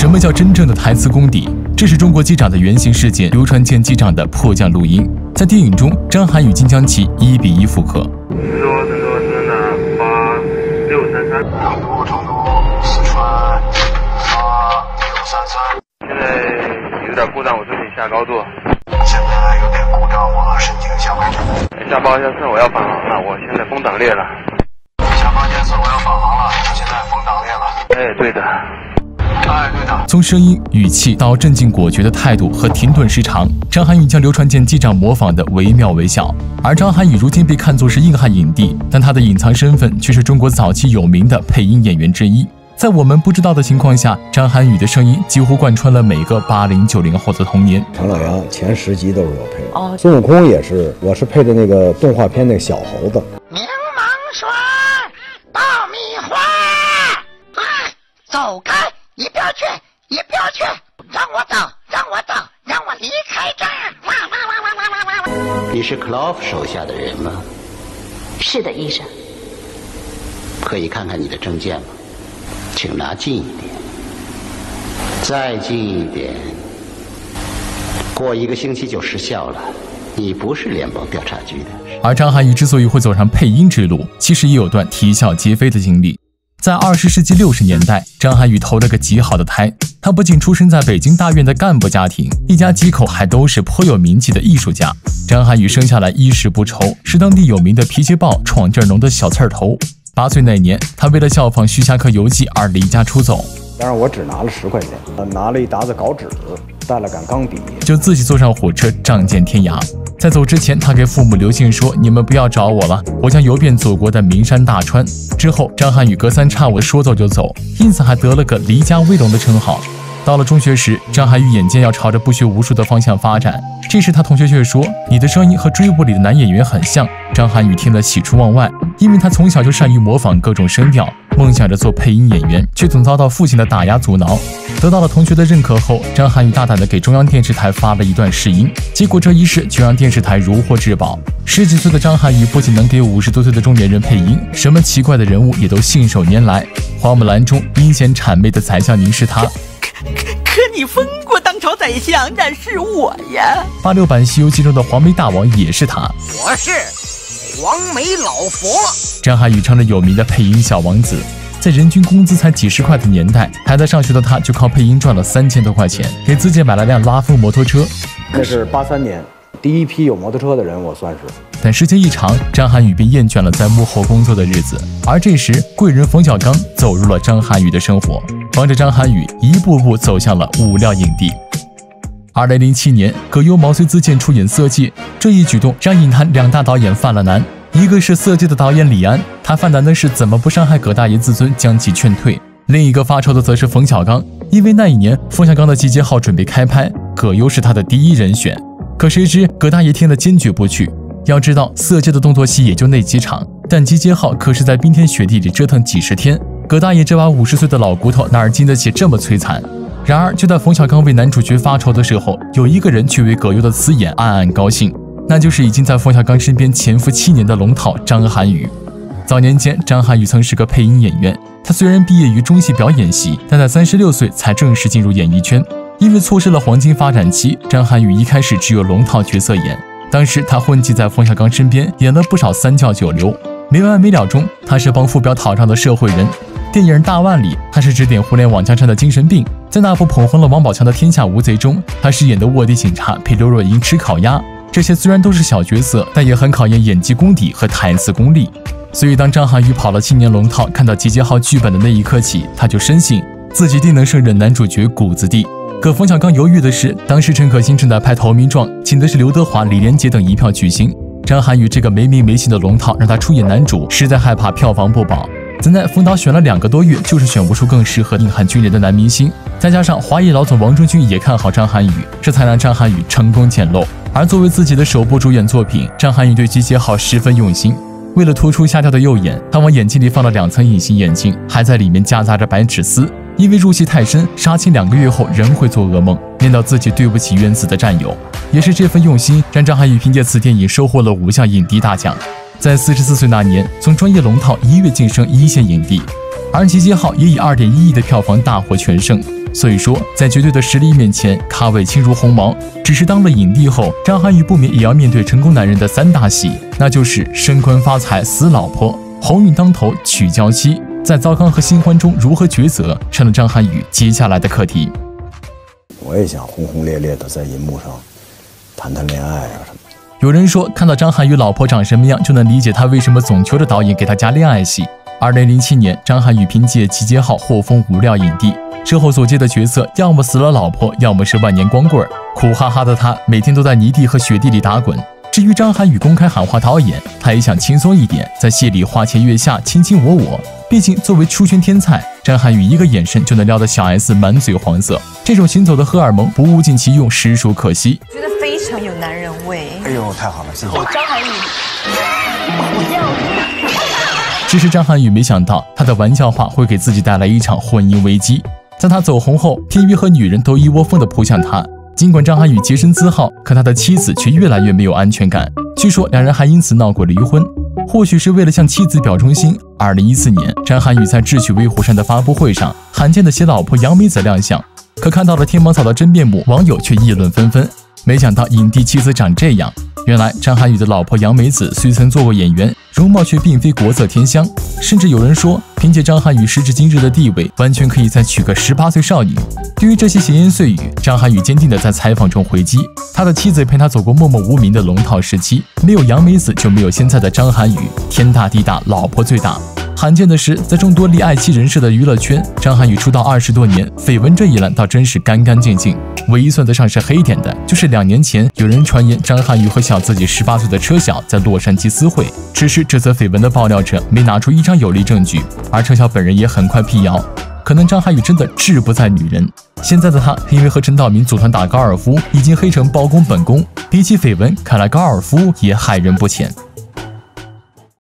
什么叫真正的台词功底？这是中国机长的原型事件，刘传健机长的迫降录音。在电影中，张涵予竟将其一比一复刻。成都，成都，深圳的八六三三。成都，成都，四川八六三三。现在有点故障，我申请下高度。现在有点故障，我申请下回程。下八幺四，我要返航了，我现在风挡裂了。下八幺四，我要返航了，现在风挡裂了。哎，对的。哎，对的。从声音、语气到镇静果决的态度和停顿时长，张涵予将刘传健机长模仿的惟妙惟肖。而张涵予如今被看作是硬汉影帝，但他的隐藏身份却是中国早期有名的配音演员之一。在我们不知道的情况下，张涵予的声音几乎贯穿了每个八零九零后的童年。唐老鸭前十集都是我配的，哦，孙悟空也是，我是配的那个动画片那个小猴子。柠檬水，爆米花，哎，走开，一边去，一边去，让我走，让我走，让我离开这儿。哇哇哇哇哇哇哇！你是克劳夫手下的人吗？是的，医生。可以看看你的证件吗？请拿近一点，再近一点。过一个星期就失效了。你不是联邦调查局的。而张涵予之所以会走上配音之路，其实也有段啼笑皆非的经历。在二十世纪六十年代，张涵予投了个极好的胎。他不仅出生在北京大院的干部家庭，一家几口还都是颇有名气的艺术家。张涵予生下来衣食不愁，是当地有名的脾气暴、闯劲儿浓的小刺儿头。八岁那年，他为了效仿徐霞客游记而离家出走。当然我只拿了十块钱，拿了一沓子稿纸，带了杆钢笔，就自己坐上火车仗剑天涯。在走之前，他给父母留信说：“你们不要找我了，我将游遍祖国的名山大川。”之后，张涵予隔三差五说走就走，因此还得了个“离家威龙”的称号。到了中学时，张涵予眼见要朝着不学无术的方向发展，这时他同学却说：“你的声音和追捕里的男演员很像。”张涵予听了喜出望外，因为他从小就善于模仿各种声调，梦想着做配音演员，却总遭到父亲的打压阻挠。得到了同学的认可后，张涵予大胆地给中央电视台发了一段试音，结果这一试却让电视台如获至宝。十几岁的张涵予不仅能给五十多岁的中年人配音，什么奇怪的人物也都信手拈来。花木兰中阴险谄媚的宰相凝是他。可可你封过当朝宰相，那是我呀。八六版《西游记》中的黄眉大王也是他。我是黄眉老佛。张涵予成了有名的配音小王子，在人均工资才几十块的年代，还在上学的他就靠配音赚了三千多块钱，给自己买了辆拉风摩托车。那是八三年。第一批有摩托车的人，我算是。但时间一长，张涵予便厌倦了在幕后工作的日子。而这时，贵人冯小刚走入了张涵予的生活，帮着张涵予一步步走向了武料影帝。二零零七年，葛优毛遂自荐出演《色戒》，这一举动让影坛两大导演犯了难。一个是《色戒》的导演李安，他犯难的是怎么不伤害葛大爷自尊，将其劝退；另一个发愁的则是冯小刚，因为那一年冯小刚的《集结号》准备开拍，葛优是他的第一人选。可谁知葛大爷听了坚决不去。要知道，色戒的动作戏也就那几场，但集结号可是在冰天雪地里折腾几十天。葛大爷这把五十岁的老骨头哪儿经得起这么摧残？然而，就在冯小刚为男主角发愁的时候，有一个人却为葛优的辞演暗暗高兴，那就是已经在冯小刚身边潜伏七年的龙套张涵予。早年间，张涵予曾是个配音演员，他虽然毕业于中戏表演系，但在三十六岁才正式进入演艺圈。因为错失了黄金发展期，张涵予一开始只有龙套角色演。当时他混迹在冯小刚身边，演了不少三教九流。没完没了中，他是帮傅彪讨账的社会人。电影《大腕》里，他是指点互联网江山的精神病。在那部捧红了王宝强的《天下无贼》中，他饰演的卧底警察陪刘若英吃烤鸭。这些虽然都是小角色，但也很考验演技功底和台词功力。所以，当张涵予跑了七年龙套，看到集结号剧本的那一刻起，他就深信自己定能胜任男主角谷子地。可冯小刚犹豫的是，当时陈可辛正在拍《投名状》，请的是刘德华、李连杰等一票巨星。张涵予这个没名没姓的龙套，让他出演男主，实在害怕票房不保。怎奈冯导选了两个多月，就是选不出更适合硬汉军人的男明星。再加上华谊老总王中军也看好张涵予，这才让张涵予成功捡漏。而作为自己的首部主演作品，张涵予对《集结号》十分用心。为了突出瞎掉的右眼，他往眼睛里放了两层隐形眼镜，还在里面夹杂着白纸丝。因为入戏太深，杀青两个月后仍会做噩梦，念叨自己对不起冤死的战友。也是这份用心，让张涵予凭借此电影收获了五项影帝大奖。在四十四岁那年，从专业龙套一跃晋升一线影帝。而《集结号》也以二点一亿的票房大获全胜。所以说，在绝对的实力面前，咖位轻如鸿毛。只是当了影帝后，张涵予不免也要面对成功男人的三大喜，那就是升官发财、死老婆，鸿运当头、娶娇妻。在糟糠和新欢中如何抉择，成了张涵予接下来的课题。我也想轰轰烈烈的在银幕上谈谈恋爱啊什么。有人说，看到张涵予老婆长什么样，就能理解他为什么总求着导演给他加恋爱戏。二零零七年，张涵予凭借《集结号》获封无料影帝，之后所接的角色要么死了老婆，要么是万年光棍。苦哈哈的他，每天都在泥地和雪地里打滚。至于张涵予公开喊话导演，他也想轻松一点，在戏里花前月下，卿卿我我。毕竟作为出圈天才，张涵予一个眼神就能撩得小 S 满嘴黄色。这种行走的荷尔蒙不物尽其用，实属可惜。觉得非常有男人味。哎呦，太好了，谢谢。张涵予，我要你。只是张涵予没想到，他的玩笑话会给自己带来一场婚姻危机。在他走红后，天娱和女人都一窝蜂的扑向他。尽管张涵予洁身自好，可他的妻子却越来越没有安全感。据说两人还因此闹过离婚。或许是为了向妻子表忠心，二零一四年，张涵予在《智取威虎山》的发布会上，罕见的携老婆杨梅子亮相。可看到了天王嫂的真面目，网友却议论纷纷。没想到影帝妻子长这样。原来张涵予的老婆杨梅子虽曾做过演员，容貌却并非国色天香，甚至有人说，凭借张涵予时至今日的地位，完全可以再娶个十八岁少女。对于这些闲言碎语，张涵予坚定地在采访中回击：他的妻子陪他走过默默无名的龙套时期，没有杨梅子就没有现在的张涵予，天大地大，老婆最大。罕见的是，在众多立爱妻人设的娱乐圈，张涵予出道二十多年，绯闻这一栏倒真是干干净净。唯一算得上是黑点的，就是两年前有人传言张涵予和小自己十八岁的车晓在洛杉矶私会，只是这则绯闻的爆料者没拿出一张有力证据，而车晓本人也很快辟谣，可能张涵予真的志不在女人。现在的他因为和陈道明组团打高尔夫，已经黑成包公本宫。比起绯闻，看来高尔夫也害人不浅。